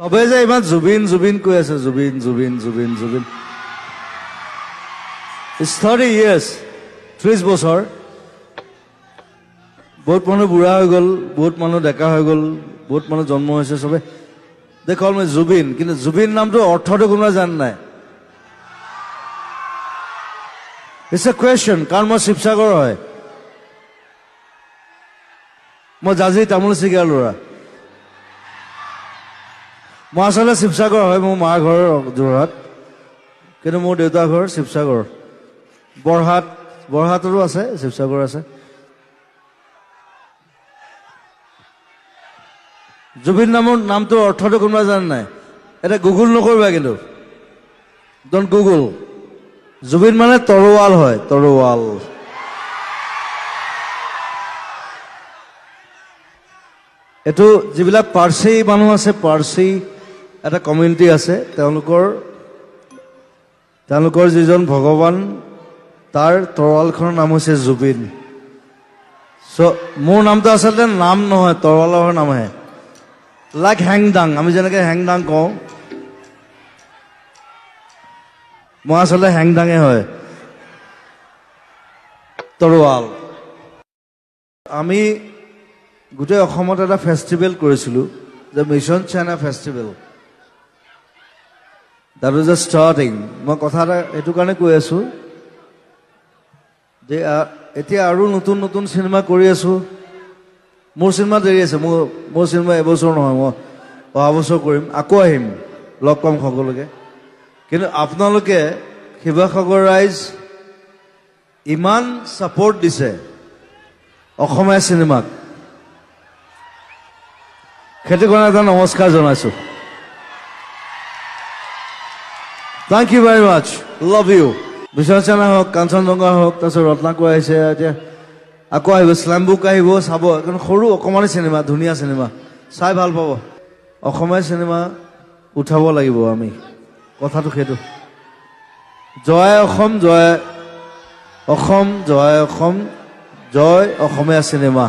চবে যে ইমান জুবিন জুবিন কৈ আছে জুবিন জুবিন জুবিন জুবিন। থাৰ্টি ইয়েৰ্ছ ত্ৰিছ বছৰ। বহুত মানুহ বুঢ়া হৈ গ'ল বহুত মানুহ ডেকা হৈ গ'ল বহুত মানুহ জন্ম হৈছে চবে। দে কল মই জুবিন কিন্তু জুবিন নামটো অৰ্থটো কোনোবাই জান নাই। ইটছ এ কুৱেশ্যন কাৰণ মই শিৱসাগৰ হয়। মই জাজি তামোল চিগা ল'ৰা। মই আচলতে শিৱসাগৰ হয় মোৰ মাৰ ঘৰ যোৰহাট কিন্তু মোৰ দেউতাৰ ঘৰ শিৱসাগৰ। বৰহাট বৰহাটতো আছে শিৱসাগৰ আছে। জুবিন নামৰ নামটোৰ অৰ্থটো কোনোবা জানে নাই? এটা গুগল নকৰিবা কিন্তু। ডণ্ট গুগল জুবিন মানে তৰোৱাল হয় তৰোৱাল। এইটো যিবিলাক পাৰ্চী মানুহ আছে পাৰ্চী এটা কমিউনিটি আছে তেওঁলোকৰ তেওঁলোকৰ যিজন ভগৱান তাৰ তৰোৱালখনৰ নাম হৈছে জুবিন। চ' মোৰ নামটো আচলতে নাম নহয় তৰোৱালৰ নামহে। লাইক হেংদাং আমি যেনেকৈ হেংদাং কওঁ মই আচলতে হেংদাঙে হয়। তৰোৱাল। আমি গোটেই অসমত এটা ফেষ্টিভেল কৰিছিলোঁ the Mission China festival that is a starting মই কথা এটা এইটো কাৰণে কৈ আছোঁ যে এতিয়া আৰু নতুন নতুন চিনেমা কৰি আছোঁ। মোৰ চিনেমা দেৰি আছে মোৰ মোৰ চিনেমা এবছৰ নহয় মই অহা বছৰ কৰিম। আকৌ আহিম লগ পাম সকলোকে। কিন্তু আপোনালোকে শিৱসাগৰ ৰাইজ ইমান ছাপৰ্ট দিছে অসমীয়া চিনেমাক সেইটো কাৰণে এটা নমস্কাৰ জনাইছোঁ। Thank you very much love you Biswanath চেনা হওক কাঞ্চনজংঘা হওক তাৰপিছত ৰত্নাকো আহিছে এতিয়া আকৌ আহিব শ্লাম বুক আহিব চাব কাৰণ সৰু অকণমানি চিনেমা ধুনীয়া চিনেমা চাই ভাল পাব অসমীয়া চিনেমা উঠাব লাগিব আমি কথাটো সেইটো জয় অসম জয় অসম জয় অসম জয় অসমীয়া চিনেমা